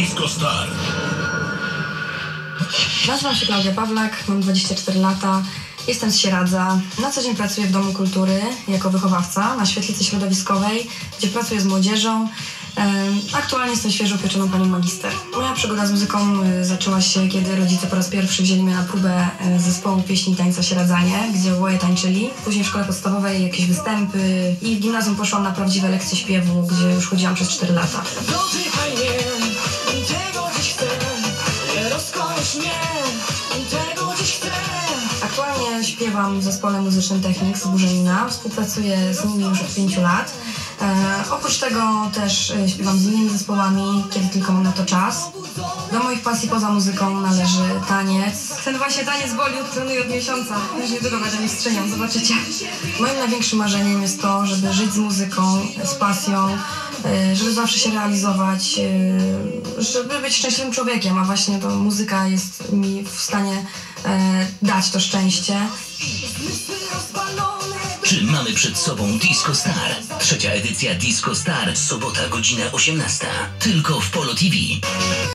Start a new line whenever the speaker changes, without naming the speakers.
Disco Star.
Nazywam się Klaudia Pawlak, mam 24 lata, jestem z Sieradza. Na co dzień pracuję w Domu Kultury jako wychowawca na świetlicy środowiskowej, gdzie pracuję z młodzieżą. Aktualnie jestem świeżo upieczoną panią magister. Moja przygoda z muzyką y, zaczęła się, kiedy rodzice po raz pierwszy wzięli mnie na próbę y, zespołu pieśni i tańca Sieradzanie, gdzie oboje tańczyli. Później w szkole podstawowej jakieś występy i w gimnazjum poszłam na prawdziwe lekcje śpiewu, gdzie już chodziłam przez 4 lata. Aktualnie śpiewam w zespole muzycznym Technics z Burzenina. Współpracuję z nimi już od 5 lat. E, oprócz tego też e, śpiewam z innymi zespołami, kiedy tylko mam na to czas. Do moich pasji poza muzyką należy taniec. Ten właśnie taniec Bollywood trenuję od miesiąca. Już niedługo będę mistrzynią, zobaczycie. Moim największym marzeniem jest to, żeby żyć z muzyką, z pasją, żeby zawsze się realizować, e, żeby być szczęśliwym człowiekiem, a właśnie to muzyka jest mi w stanie e, dać to szczęście.
Czy mamy przed sobą Disco Star? Trzecia edycja Disco Star, sobota godzina 18. Tylko w Polo TV.